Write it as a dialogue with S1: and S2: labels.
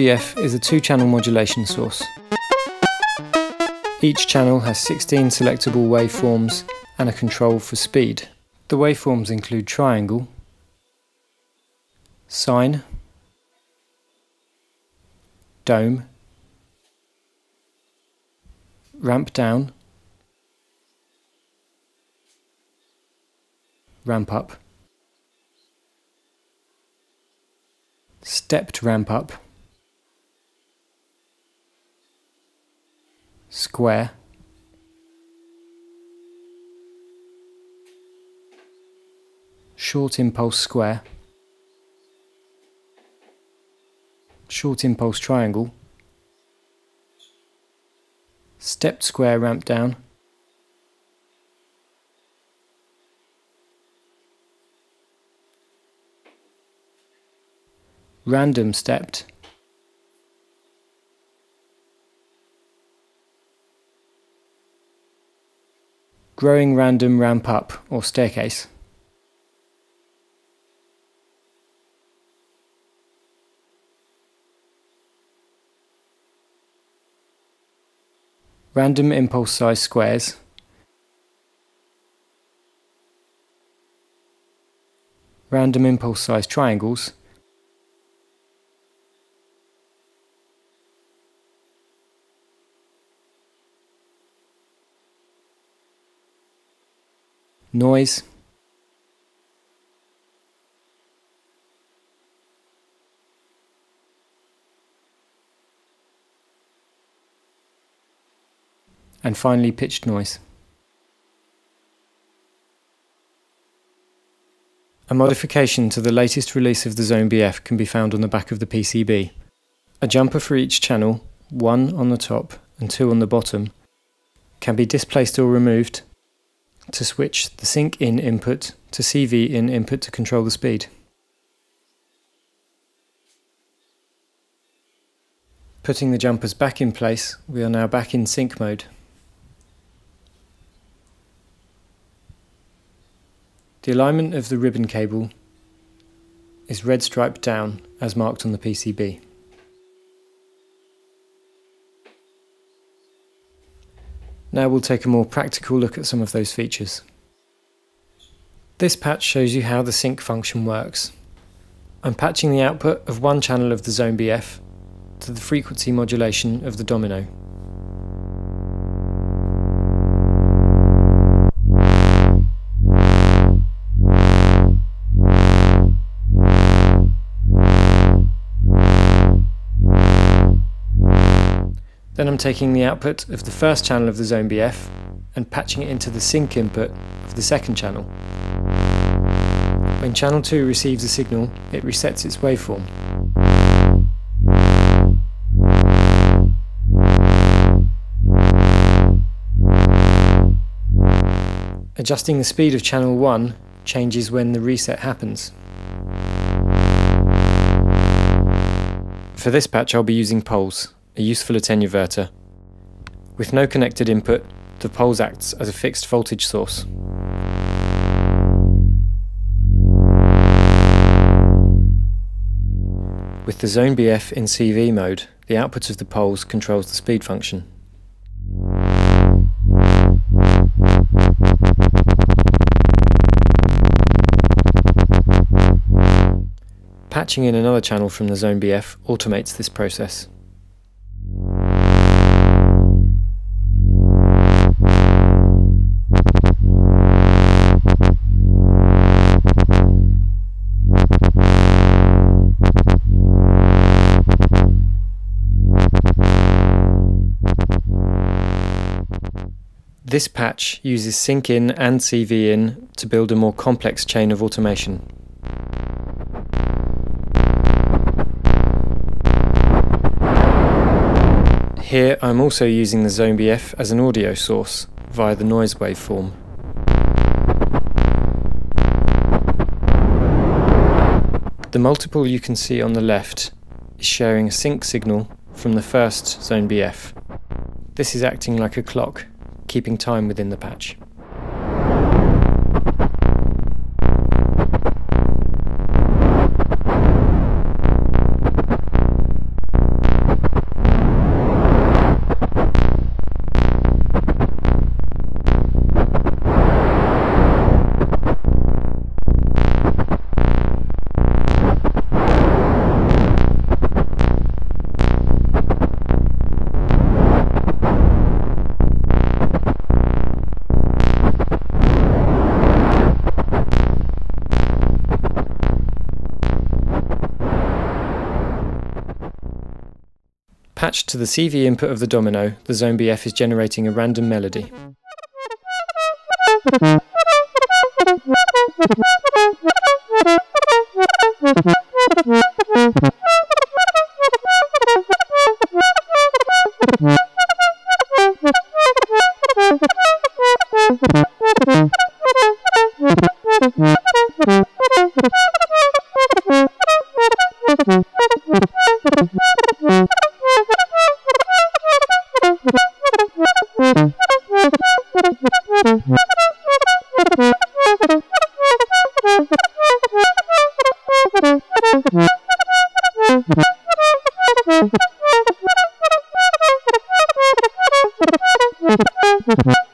S1: BF is a two-channel modulation source. Each channel has 16 selectable waveforms and a control for speed. The waveforms include triangle, sine, dome, ramp down, ramp up, stepped ramp up, square, short impulse square, short impulse triangle, stepped square ramp down, random stepped, growing random ramp up or staircase. Random impulse size squares. Random impulse size triangles. Noise, and finally pitched noise. A modification to the latest release of the Zone BF can be found on the back of the PCB. A jumper for each channel, one on the top and two on the bottom, can be displaced or removed to switch the sync in input to CV in input to control the speed. Putting the jumpers back in place, we are now back in sync mode. The alignment of the ribbon cable is red striped down as marked on the PCB. Now we'll take a more practical look at some of those features. This patch shows you how the sync function works. I'm patching the output of one channel of the Zone BF to the frequency modulation of the domino. Then I'm taking the output of the first channel of the Zone BF and patching it into the sync input of the second channel. When channel 2 receives a signal, it resets its waveform. Adjusting the speed of channel 1 changes when the reset happens. For this patch I'll be using poles a useful attenuverter. With no connected input, the poles acts as a fixed voltage source. With the Zone BF in CV mode, the output of the poles controls the speed function. Patching in another channel from the Zone BF automates this process. This patch uses sync in and CV in to build a more complex chain of automation. Here I'm also using the Zone BF as an audio source via the noise waveform. The multiple you can see on the left is sharing a sync signal from the first Zone BF. This is acting like a clock keeping time within the patch. Patched to the CV input of the domino, the Zone BF is generating a random melody. You.